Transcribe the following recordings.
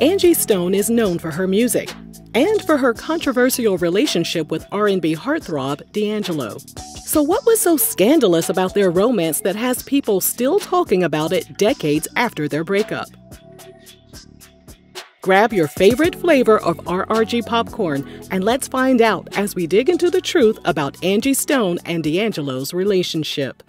Angie Stone is known for her music and for her controversial relationship with R&B heartthrob D'Angelo. So what was so scandalous about their romance that has people still talking about it decades after their breakup? Grab your favorite flavor of RRG popcorn and let's find out as we dig into the truth about Angie Stone and D'Angelo's relationship.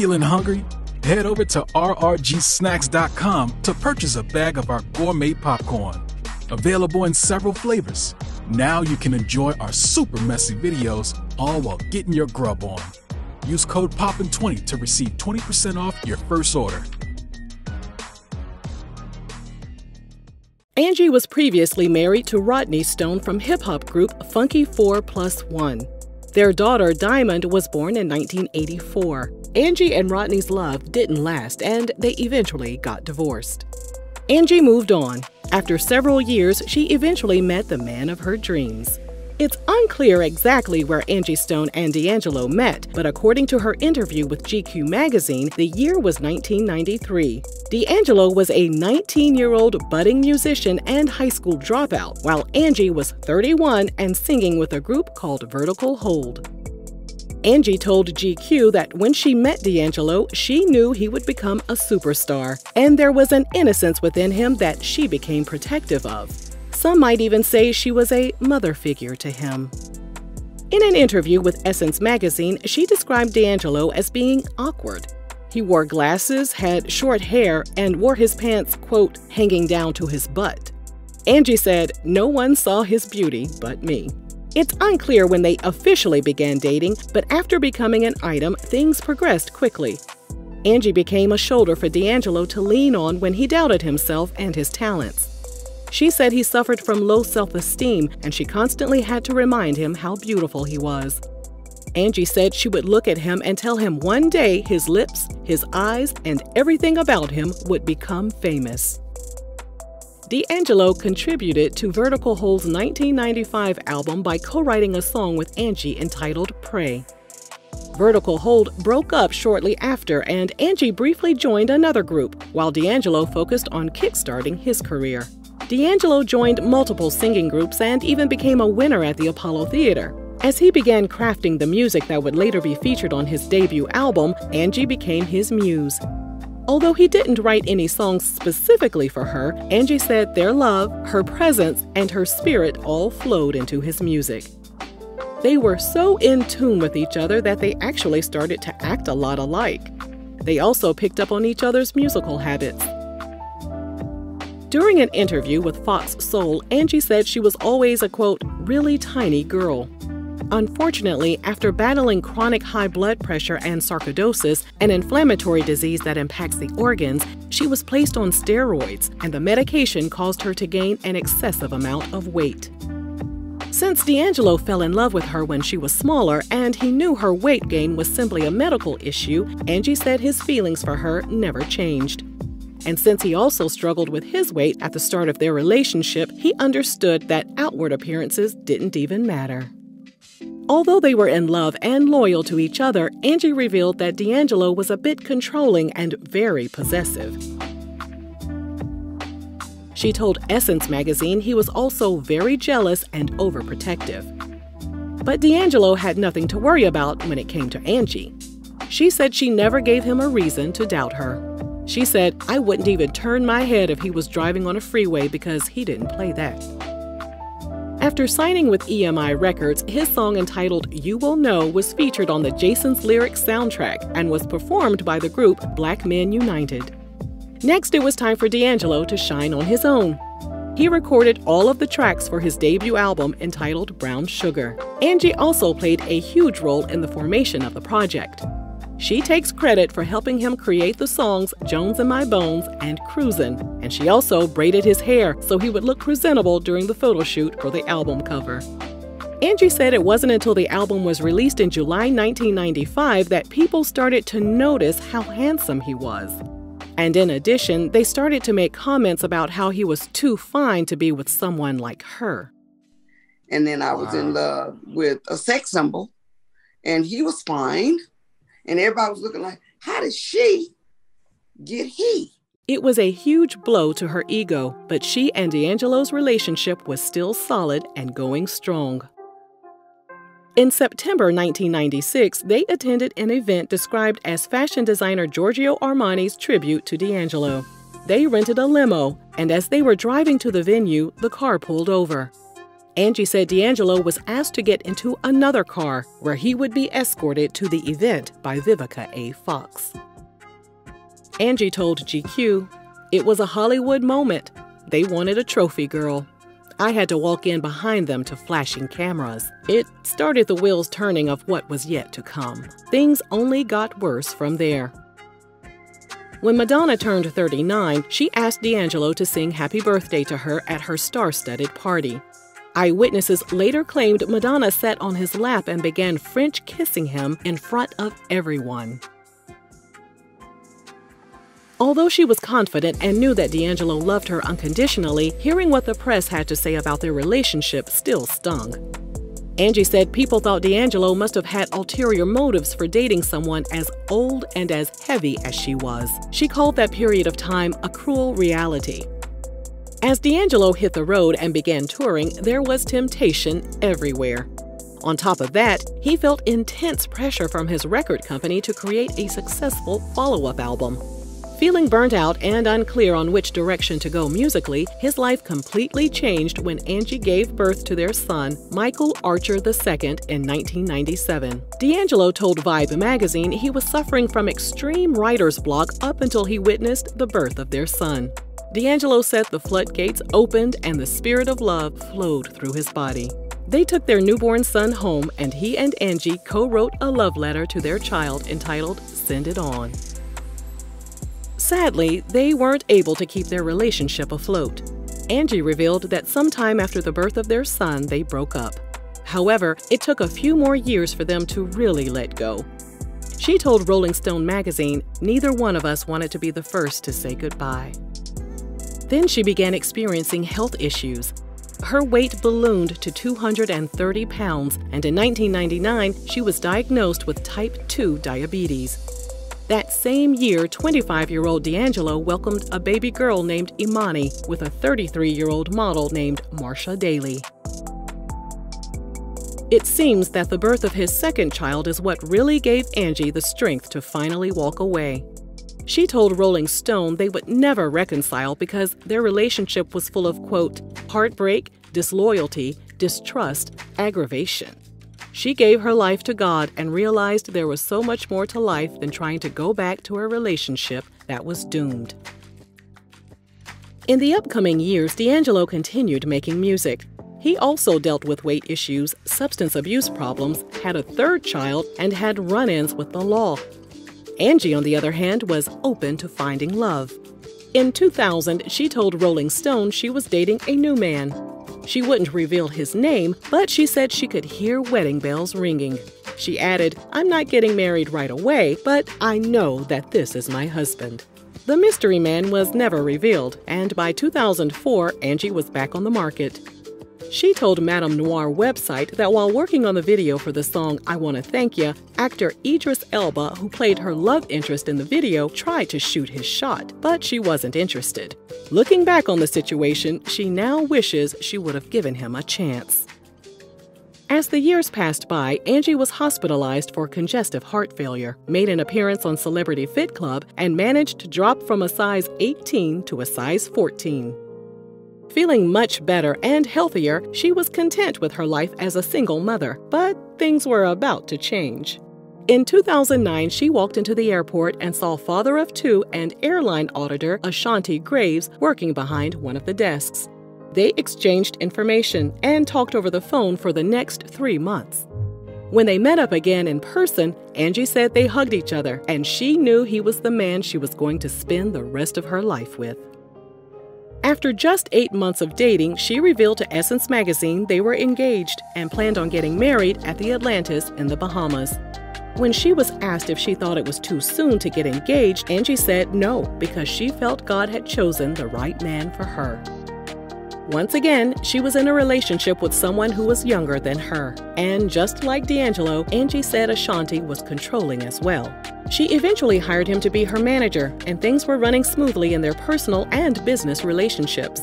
Feeling hungry? Head over to rrgsnacks.com to purchase a bag of our gourmet popcorn. Available in several flavors. Now you can enjoy our super messy videos all while getting your grub on. Use code POPPIN20 to receive 20% off your first order. Angie was previously married to Rodney Stone from hip hop group Funky 4 Plus 1. Their daughter Diamond was born in 1984. Angie and Rodney's love didn't last and they eventually got divorced. Angie moved on. After several years, she eventually met the man of her dreams. It's unclear exactly where Angie Stone and D'Angelo met, but according to her interview with GQ magazine, the year was 1993. D'Angelo was a 19 year old budding musician and high school dropout, while Angie was 31 and singing with a group called Vertical Hold. Angie told GQ that when she met D'Angelo, she knew he would become a superstar, and there was an innocence within him that she became protective of. Some might even say she was a mother figure to him. In an interview with Essence magazine, she described D'Angelo as being awkward. He wore glasses, had short hair, and wore his pants, quote, hanging down to his butt. Angie said, No one saw his beauty but me. It's unclear when they officially began dating, but after becoming an item, things progressed quickly. Angie became a shoulder for D'Angelo to lean on when he doubted himself and his talents. She said he suffered from low self esteem and she constantly had to remind him how beautiful he was. Angie said she would look at him and tell him one day his lips, his eyes, and everything about him would become famous. D'Angelo contributed to Vertical Hold's 1995 album by co writing a song with Angie entitled Pray. Vertical Hold broke up shortly after, and Angie briefly joined another group, while D'Angelo focused on kickstarting his career. D'Angelo joined multiple singing groups and even became a winner at the Apollo Theater. As he began crafting the music that would later be featured on his debut album, Angie became his muse. Although he didn't write any songs specifically for her, Angie said their love, her presence, and her spirit all flowed into his music. They were so in tune with each other that they actually started to act a lot alike. They also picked up on each other's musical habits. During an interview with Fox Soul, Angie said she was always a quote, really tiny girl. Unfortunately, after battling chronic high blood pressure and sarcoidosis, an inflammatory disease that impacts the organs, she was placed on steroids, and the medication caused her to gain an excessive amount of weight. Since D'Angelo fell in love with her when she was smaller and he knew her weight gain was simply a medical issue, Angie said his feelings for her never changed. And since he also struggled with his weight at the start of their relationship, he understood that outward appearances didn't even matter. Although they were in love and loyal to each other, Angie revealed that D'Angelo was a bit controlling and very possessive. She told Essence magazine he was also very jealous and overprotective. But D'Angelo had nothing to worry about when it came to Angie. She said she never gave him a reason to doubt her. She said, I wouldn't even turn my head if he was driving on a freeway because he didn't play that. After signing with EMI Records, his song entitled You Will Know was featured on the Jason's Lyrics soundtrack and was performed by the group Black Men United. Next, it was time for D'Angelo to shine on his own. He recorded all of the tracks for his debut album entitled Brown Sugar. Angie also played a huge role in the formation of the project. She takes credit for helping him create the songs Jonz in My Bonz and Cruisin', and she also braided his hair so he would look presentable during the photo shoot for the album cover. Angie said it wasn't until the album was released in July 1995 that people started to notice how handsome he was. And in addition, they started to make comments about how he was too fine to be with someone like her. And then I was wow. in love with a sex symbol and he was fine. And everybody was looking like, how did she get he? It was a huge blow to her ego, but she and D'Angelo's relationship was still solid and going strong. In September 1996, they attended an event described as fashion designer Giorgio Armani's tribute to D'Angelo. They rented a limo, and as they were driving to the venue, the car pulled over. Angie said D'Angelo was asked to get into another car where he would be escorted to the event by Vivica A. Fox. Angie told GQ, It was a Hollywood moment. They wanted a trophy girl. I had to walk in behind them to flashing cameras. It started the wheels turning of what was yet to come. Things only got worse from there. When Madonna turned 39, she asked D'Angelo to sing Happy Birthday to her at her star studded party. Eyewitnesses later claimed Madonna sat on his lap and began French kissing him in front of everyone. Although she was confident and knew that D'Angelo loved her unconditionally, hearing what the press had to say about their relationship still stung. Angie said people thought D'Angelo must have had ulterior motives for dating someone as old and as heavy as she was. She called that period of time a cruel reality. As D'Angelo hit the road and began touring, there was temptation everywhere. On top of that, he felt intense pressure from his record company to create a successful follow up album. Feeling burnt out and unclear on which direction to go musically, his life completely changed when Angie gave birth to their son, Michael Archer II, in 1997. D'Angelo told Vibe magazine he was suffering from extreme writer's block up until he witnessed the birth of their son. D'Angelo said the floodgates opened and the spirit of love flowed through his body. They took their newborn son home, and he and Angie co wrote a love letter to their child entitled Send It On. Sadly, they weren't able to keep their relationship afloat. Angie revealed that sometime after the birth of their son, they broke up. However, it took a few more years for them to really let go. She told Rolling Stone magazine, Neither one of us wanted to be the first to say goodbye. Then she began experiencing health issues. Her weight ballooned to 230 pounds, and in 1999, she was diagnosed with type 2 diabetes. That same year, 25 year old D'Angelo welcomed a baby girl named Imani with a 33 year old model named Marcia Daly. It seems that the birth of his second child is what really gave Angie the strength to finally walk away. She told Rolling Stone they would never reconcile because their relationship was full of, quote, heartbreak, disloyalty, distrust, aggravation. She gave her life to God and realized there was so much more to life than trying to go back to a relationship that was doomed. In the upcoming years, D'Angelo continued making music. He also dealt with weight issues, substance abuse problems, had a third child, and had run ins with the law. Angie, on the other hand, was open to finding love. In 2000, she told Rolling Stone she was dating a new man. She wouldn't reveal his name, but she said she could hear wedding bells ringing. She added, I'm not getting married right away, but I know that this is my husband. The mystery man was never revealed, and by 2004, Angie was back on the market. She told MadameNoire website that while working on the video for the song I Wanna Thank Ya, actor Idris Elba, who played her love interest in the video, tried to shoot his shot, but she wasn't interested. Looking back on the situation, she now wishes she would have given him a chance. As the years passed by, Angie was hospitalized for congestive heart failure, made an appearance on Celebrity Fit Club, and managed to drop from a size 18 to a size 14. Feeling much better and healthier, she was content with her life as a single mother, but things were about to change. In 2009, she walked into the airport and saw father of two and airline auditor Ashanti Graves working behind one of the desks. They exchanged information and talked over the phone for the next three months. When they met up again in person, Angie said they hugged each other and she knew he was the man she was going to spend the rest of her life with. After just eight months of dating, she revealed to Essence magazine they were engaged and planned on getting married at the Atlantis in the Bahamas. When she was asked if she thought it was too soon to get engaged, Angie said no because she felt God had chosen the right man for her. Once again, she was in a relationship with someone who was younger than her. And just like D'Angelo, Angie said Ashanti was controlling as well. She eventually hired him to be her manager, and things were running smoothly in their personal and business relationships.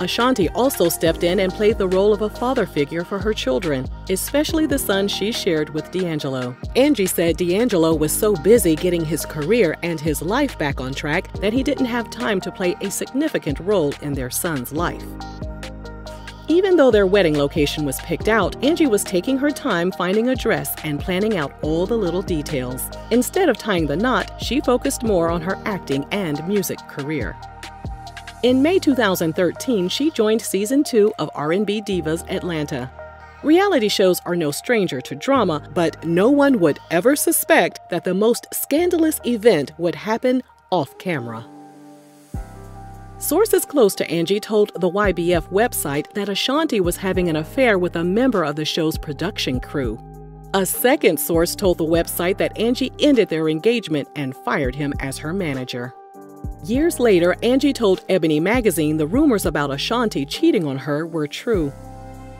Ashanti also stepped in and played the role of a father figure for her children, especially the son she shared with D'Angelo. Angie said D'Angelo was so busy getting his career and his life back on track that he didn't have time to play a significant role in their son's life. Even though their wedding location was picked out, Angie was taking her time finding a dress and planning out all the little details. Instead of tying the knot, she focused more on her acting and music career. In May 2013, she joined season 2 of R&B Divas Atlanta. Reality shows are no stranger to drama, but no one would ever suspect that the most scandalous event would happen off camera. Sources close to Angie told the YBF website that Ashanti was having an affair with a member of the show's production crew. A second source told the website that Angie ended their engagement and fired him as her manager. Years later, Angie told Ebony magazine the rumors about Ashanti cheating on her were true.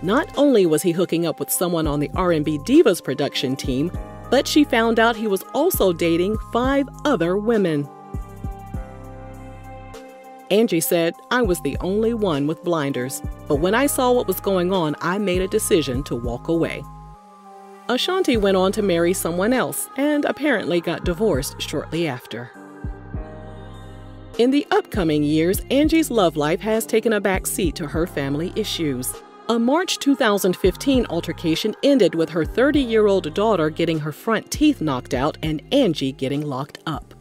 Not only was he hooking up with someone on the R&B Divas production team, but she found out he was also dating five other women. Angie said, I was the only one with blinders, but when I saw what was going on, I made a decision to walk away. Ashanti went on to marry someone else and apparently got divorced shortly after. In the upcoming years, Angie's love life has taken a back seat to her family issues. A March 2015 altercation ended with her 30 year old daughter getting her front teeth knocked out and Angie getting locked up.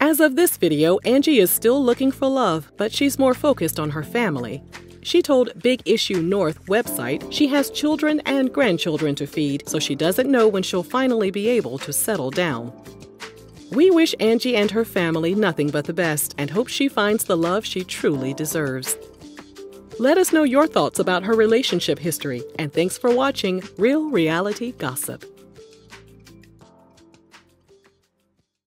As of this video, Angie is still looking for love, but she's more focused on her family. She told Big Issue North website she has children and grandchildren to feed, so she doesn't know when she'll finally be able to settle down. We wish Angie and her family nothing but the best and hope she finds the love she truly deserves. Let us know your thoughts about her relationship history, and thanks for watching Real Reality Gossip.